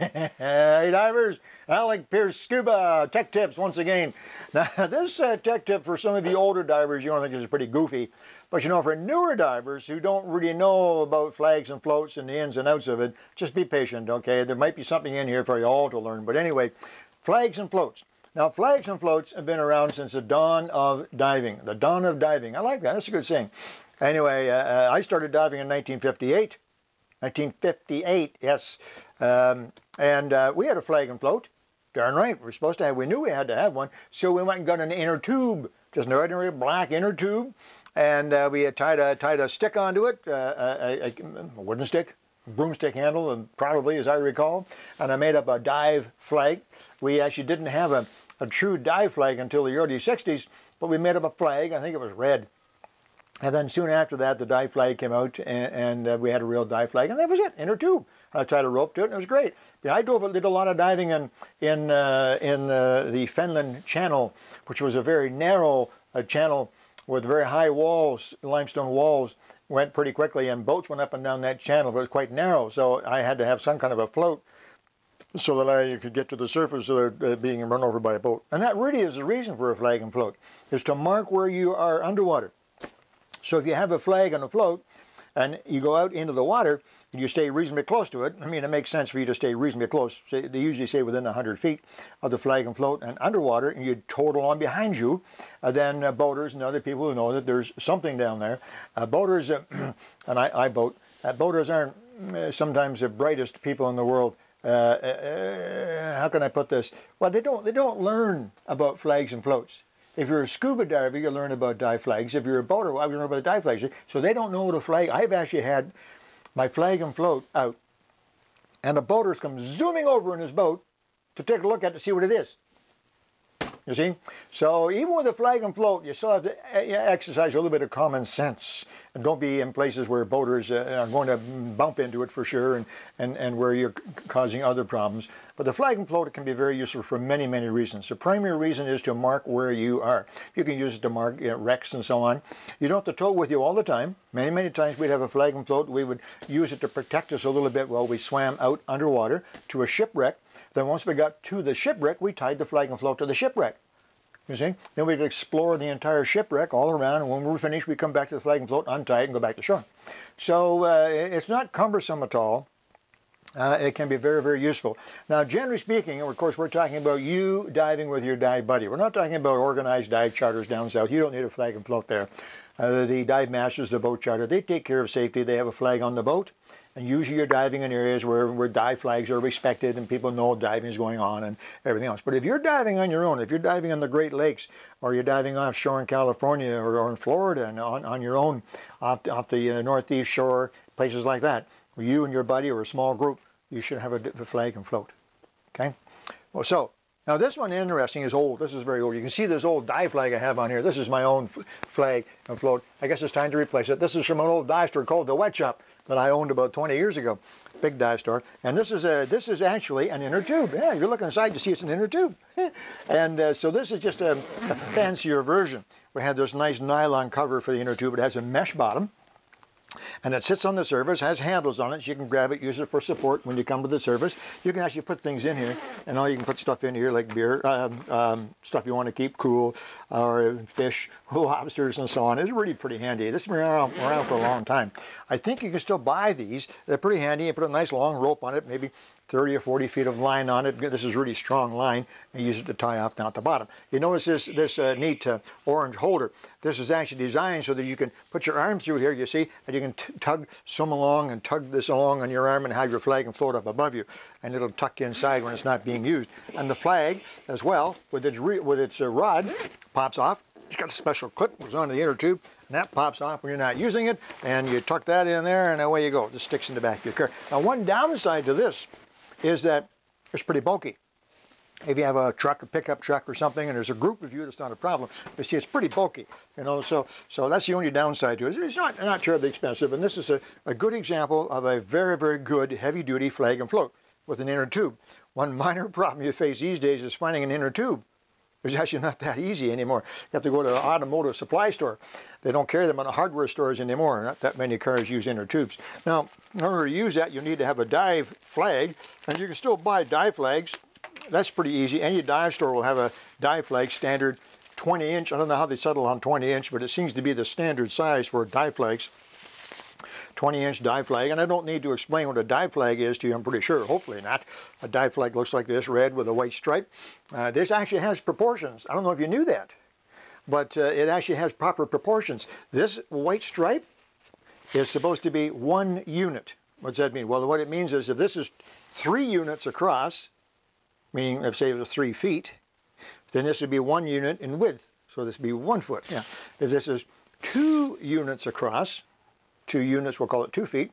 hey divers, Alec Peirce Scuba Tech Tips once again. Now this uh, tech tip for some of the older divers, you don't think is pretty goofy, but you know for newer divers who don't really know about flags and floats and the ins and outs of it, just be patient, okay? There might be something in here for you all to learn, but anyway, flags and floats. Now flags and floats have been around since the dawn of diving. The dawn of diving, I like that, that's a good saying. Anyway, uh, uh I started diving in 1958. 1958, yes. Um, and uh, we had a flag and float. Darn right, we are supposed to have, we knew we had to have one. So we went and got an inner tube, just an ordinary black inner tube. And uh, we had tied a, tied a stick onto it, uh, a, a, a, wooden stick, broomstick handle, and probably, as I recall. And I made up a dive flag. We actually didn't have a, a true dive flag until the early 60s, but we made up a flag. I think it was red. And then soon after that, the dive flag came out, and, and uh, we had a real dive flag, and that was it, inner tube. I tied a rope to it, and it was great. I drove, did a lot of diving in in uh, in uh, the Fenland Channel, which was a very narrow uh, channel with very high walls, limestone walls. Went pretty quickly, and boats went up and down that channel, but it was quite narrow. So I had to have some kind of a float so that I could get to the surface without uh, being run over by a boat. And that really is the reason for a flag and float, is to mark where you are underwater. So if you have a flag on a float and you go out into the water and you stay reasonably close to it, I mean, it makes sense for you to stay reasonably close. They usually say within 100 feet of the flag and float and underwater, and you total on behind you, uh, then uh, boaters and other people who know that there's something down there. Uh, boaters, uh, and I, I boat, uh, boaters aren't uh, sometimes the brightest people in the world. how can I put this? Well, they don't, they don't learn about flags and floats. If you're a scuba diver, you learn about dive flags. If you're a boater, well, you learn about dive flags. So they don't know what a flag. I've actually had my flag and float out, and a boater's come zooming over in his boat to take a look at it to see what it is. You see? So even with a flag and float, you still have to eh, exercise a little bit of common sense. And don't be in places where boaters uh, are going to bump into it for sure and, and, and where you're causing other problems. But the flag and float can be very useful for many, many reasons. The primary reason is to mark where you are. You can use it to mark you know, wrecks and so on. You don't have to tow with you all the time. Many, many times we'd have a flag and float. We would use it to protect us a little bit while we swam out underwater to a shipwreck then once we got to the shipwreck, we tied the flag and float to the shipwreck. You see? Then we'd explore the entire shipwreck all around, and when we were finished, we'd come back to the flag and float, untie it, and go back to shore. So uh, it's not cumbersome at all. Uh, it can be very, very useful. Now, generally speaking, of course, we're talking about you diving with your dive buddy. We're not talking about organized dive charters down south. You don't need a flag and float there. Uh, the dive masters, the boat charter, they take care of safety. They have a flag on the boat. And usually you're diving in areas where, where dive flags are respected and people know diving is going on and everything else. But if you're diving on your own, if you're diving in the Great Lakes or you're diving offshore in California or, or in Florida and on, on your own off, off the uh, northeast shore, places like that, you and your buddy or a small group, you should have a, a flag and float. Okay? Well, so now this one interesting is old. This is very old. You can see this old dive flag I have on here. This is my own flag and float. I guess it's time to replace it. This is from an old dive store called the Wet Shop that I owned about 20 years ago, big dive store. And this is a this is actually an inner tube. Yeah, you're looking inside to see it's an inner tube. and uh, so this is just a, a fancier version. We have this nice nylon cover for the inner tube. It has a mesh bottom and it sits on the service, has handles on it, so you can grab it, use it for support when you come to the service. You can actually put things in here, and all you can put stuff in here like beer, um, um, stuff you want to keep cool, or fish, lobsters, and so on. It's really pretty handy. This has been around, around for a long time. I think you can still buy these. They're pretty handy. You put a nice long rope on it, maybe 30 or 40 feet of line on it. This is really strong line and use it to tie off down at the bottom. You notice this, this uh, neat uh, orange holder. This is actually designed so that you can put your arm through here, you see, and you can tug some along and tug this along on your arm and have your flag and float up above you. And it'll tuck inside when it's not being used. And the flag as well, with its, with its uh, rod, pops off. It's got a special clip, goes on the inner tube, and that pops off when you're not using it, and you tuck that in there, and away you go. It just sticks in the back of your car. Now, one downside to this is that it's pretty bulky. If you have a truck, a pickup truck or something, and there's a group of you, that's not a problem. But see, it's pretty bulky, you know, so so that's the only downside to it. It's not, not terribly expensive, and this is a, a good example of a very, very good heavy-duty flag and float with an inner tube. One minor problem you face these days is finding an inner tube. It's actually not that easy anymore. You have to go to an automotive supply store. They don't carry them in the hardware stores anymore. Not that many cars use inner tubes. Now, in order to use that, you need to have a dive flag, and you can still buy dive flags. That's pretty easy. Any dive store will have a dive flag standard 20 inch. I don't know how they settle on 20 inch, but it seems to be the standard size for dive flags. 20 inch dive flag, and I don't need to explain what a dive flag is to you, I'm pretty sure, hopefully not. A dive flag looks like this, red with a white stripe. Uh, this actually has proportions. I don't know if you knew that, but uh, it actually has proper proportions. This white stripe is supposed to be one unit. What does that mean? Well, what it means is if this is three units across, meaning if say it was three feet, then this would be one unit in width. So this would be one foot. Yeah. If this is two units across, two units, we'll call it two feet,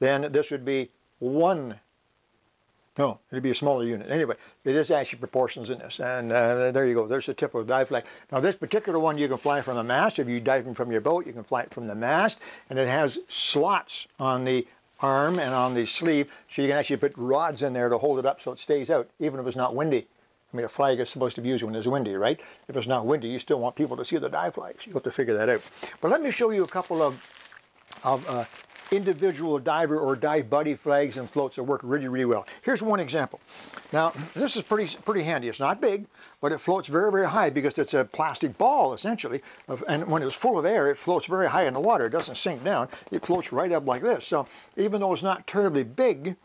then this would be one. No, it'd be a smaller unit. Anyway, it is actually proportions in this. And uh, there you go. There's a typical dive flag. Now, this particular one you can fly from the mast. If you're diving from your boat, you can fly it from the mast. And it has slots on the arm and on the sleeve. So you can actually put rods in there to hold it up so it stays out, even if it's not windy. I mean, a flag is supposed to be used when it's windy, right? If it's not windy, you still want people to see the dive flags. You have to figure that out. But let me show you a couple of of uh, individual diver or dive buddy flags and floats that work really, really well. Here's one example. Now, this is pretty, pretty handy. It's not big, but it floats very, very high because it's a plastic ball, essentially. And when it's full of air, it floats very high in the water. It doesn't sink down. It floats right up like this. So even though it's not terribly big,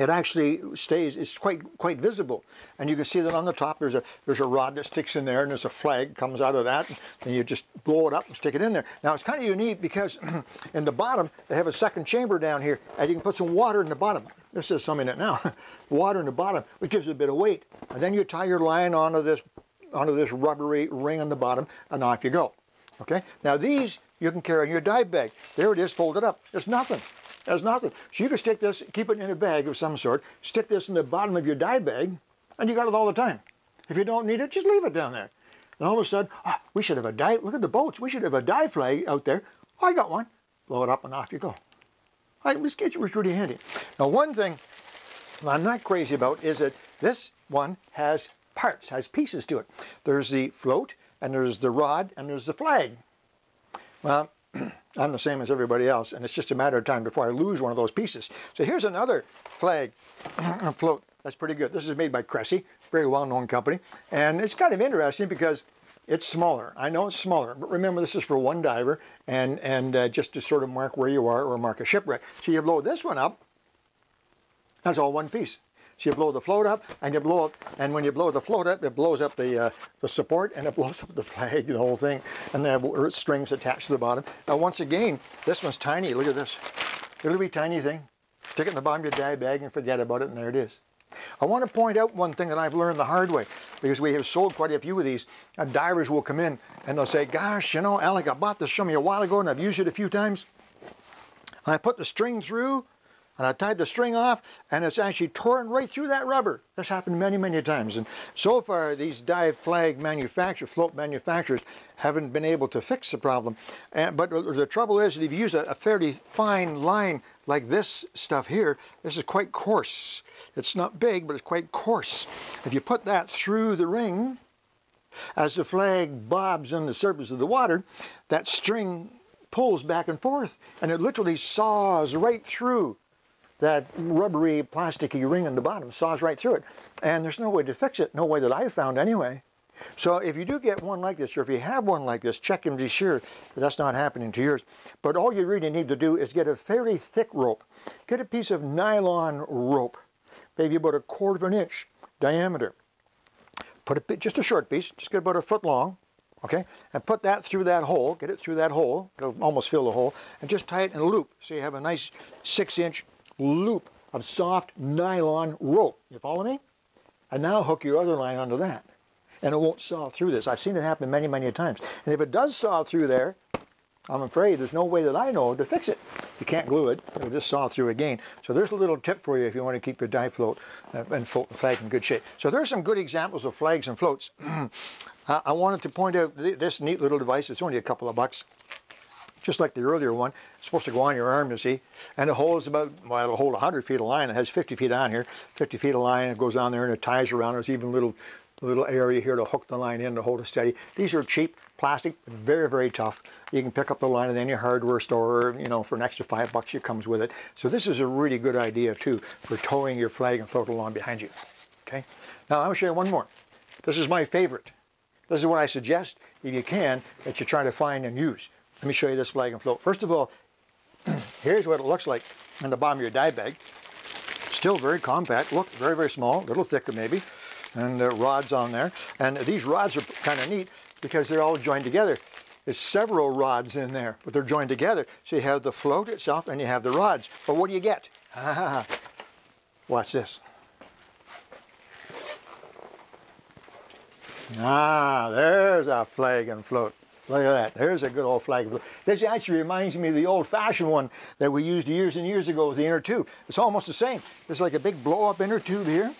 it actually stays, it's quite quite visible. And you can see that on the top there's a there's a rod that sticks in there and there's a flag comes out of that and you just blow it up and stick it in there. Now it's kind of unique because in the bottom they have a second chamber down here and you can put some water in the bottom. This is some in it now. water in the bottom, which gives it a bit of weight. And then you tie your line onto this onto this rubbery ring on the bottom and off you go. Okay? Now these you can carry in your dive bag. There it is folded up. It's nothing. There's nothing. So you can stick this, keep it in a bag of some sort, stick this in the bottom of your dive bag, and you got it all the time. If you don't need it, just leave it down there. And all of a sudden, oh, we should have a dive, look at the boats, we should have a dive flag out there. Oh, I got one. Blow it up and off you go. I, this kitchen was really handy. Now one thing I'm not crazy about is that this one has parts, has pieces to it. There's the float, and there's the rod, and there's the flag. Well, I'm the same as everybody else, and it's just a matter of time before I lose one of those pieces. So here's another flag float. That's pretty good. This is made by Cressi, very well-known company, and it's kind of interesting because it's smaller. I know it's smaller, but remember this is for one diver, and and uh, just to sort of mark where you are or mark a shipwreck. So you blow this one up. That's all one piece. So you blow the float up and you blow up, and when you blow the float up, it blows up the uh, the support and it blows up the flag, the whole thing, and they have strings attached to the bottom. Now once again, this one's tiny. Look at this, little wee tiny thing. Stick it in the bottom of your dive bag and forget about it, and there it is. I want to point out one thing that I've learned the hard way, because we have sold quite a few of these, and divers will come in and they'll say, gosh, you know, Alec, I bought this from you a while ago and I've used it a few times. I put the string through and I tied the string off and it's actually torn right through that rubber. This happened many, many times. And so far, these dive flag manufacturers, float manufacturers, haven't been able to fix the problem. And, but the trouble is that if you use a, a fairly fine line like this stuff here, this is quite coarse. It's not big, but it's quite coarse. If you put that through the ring, as the flag bobs on the surface of the water, that string pulls back and forth, and it literally saws right through that rubbery, plasticky ring on the bottom saws right through it. And there's no way to fix it, no way that I've found anyway. So if you do get one like this, or if you have one like this, check and be sure that that's not happening to yours. But all you really need to do is get a fairly thick rope. Get a piece of nylon rope, maybe about a quarter of an inch diameter. Put a, bit just a short piece, just get about a foot long, okay? And put that through that hole, get it through that hole, it'll almost fill the hole, and just tie it in a loop. So you have a nice six inch loop of soft nylon rope. You follow me? And now hook your other line onto that. And it won't saw through this. I've seen it happen many, many times. And if it does saw through there, I'm afraid there's no way that I know to fix it. You can't glue it. It'll just saw through again. So there's a little tip for you if you want to keep your dive float uh, and float the flag in good shape. So there's some good examples of flags and floats. I wanted to point out this neat little device. It's only a couple of bucks just like the earlier one. It's supposed to go on your arm, you see. And it holds about, well, it'll hold 100 feet of line. It has 50 feet on here, 50 feet of line. It goes on there and it ties around. There's even little little area here to hook the line in to hold it steady. These are cheap, plastic, very, very tough. You can pick up the line at any hardware store, you know, for an extra five bucks it comes with it. So this is a really good idea too for towing your flag and float along behind you. Okay. Now I'll show you one more. This is my favorite. This is what I suggest, if you can, that you try to find and use. Let me show you this flag and float. First of all, here's what it looks like in the bottom of your dive bag. Still very compact. Look, very, very small, a little thicker maybe. And uh, rods on there. And these rods are kind of neat because they're all joined together. There's several rods in there, but they're joined together. So you have the float itself and you have the rods. But what do you get? Watch this. Ah, there's a flag and float. Look at that. There's a good old flag. This actually reminds me of the old-fashioned one that we used years and years ago with the inner tube. It's almost the same. There's like a big blow-up inner tube here.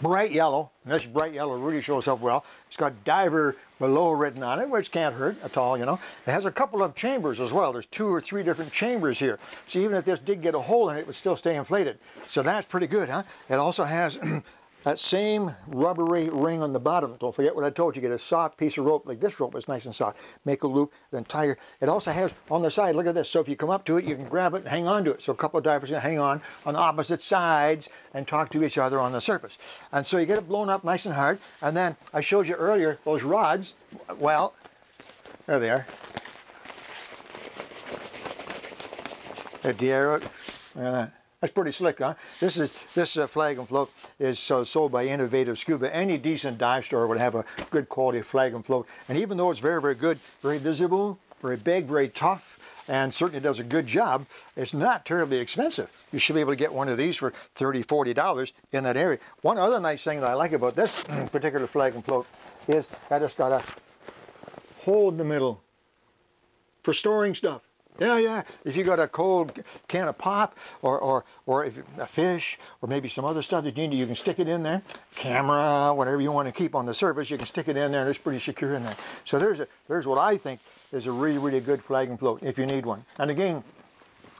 Bright yellow. And this bright yellow really shows up well. It's got diver below written on it, which can't hurt at all, you know. It has a couple of chambers as well. There's two or three different chambers here. So even if this did get a hole in it, it would still stay inflated. So that's pretty good, huh? It also has That same rubbery ring on the bottom, don't forget what I told you, get a soft piece of rope, like this rope is nice and soft. Make a loop, then tie your, it also has on the side, look at this, so if you come up to it, you can grab it and hang on to it. So a couple of divers can hang on on opposite sides and talk to each other on the surface. And so you get it blown up nice and hard, and then I showed you earlier, those rods, well, there they are. There, Look at uh, that. That's pretty slick, huh? This is this uh, flag and float is uh, sold by Innovative Scuba. Any decent dive store would have a good quality flag and float. And even though it's very, very good, very visible, very big, very tough, and certainly does a good job, it's not terribly expensive. You should be able to get one of these for $30, $40 in that area. One other nice thing that I like about this particular flag and float is that it's got a hole in the middle for storing stuff. Yeah, yeah. If you got a cold can of pop or, or, or if a fish or maybe some other stuff that you need, you can stick it in there. Camera, whatever you want to keep on the surface, you can stick it in there and it's pretty secure in there. So there's, a, there's what I think is a really, really good flag and float if you need one. And again,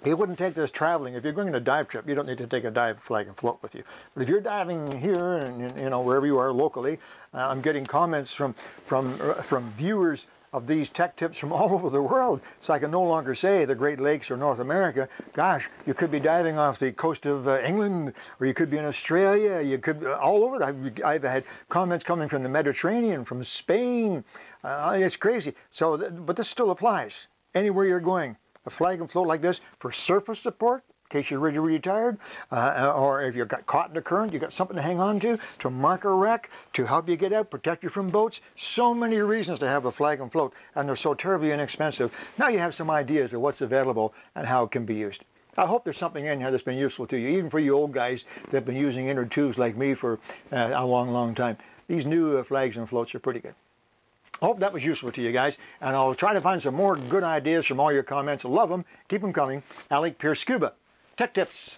it wouldn't take this traveling. If you're going on a dive trip, you don't need to take a dive flag and float with you. But if you're diving here and you know wherever you are locally, uh, I'm getting comments from from uh, from viewers of these tech tips from all over the world. So I can no longer say the Great Lakes or North America. Gosh, you could be diving off the coast of uh, England, or you could be in Australia. You could uh, all over. I've, I've, had comments coming from the Mediterranean, from Spain. Uh, it's crazy. So, but this still applies anywhere you're going. A flag and float like this for surface support in case you're really, really tired, uh, or if you've got caught in the current, you've got something to hang on to, to mark a wreck, to help you get out, protect you from boats. So many reasons to have a flag and float, and they're so terribly inexpensive. Now you have some ideas of what's available and how it can be used. I hope there's something in here that's been useful to you, even for you old guys that have been using inner tubes like me for uh, a long, long time. These new uh, flags and floats are pretty good. I hope that was useful to you guys, and I'll try to find some more good ideas from all your comments. Love them. Keep them coming. Alec Peirce Scuba. Tech Tips.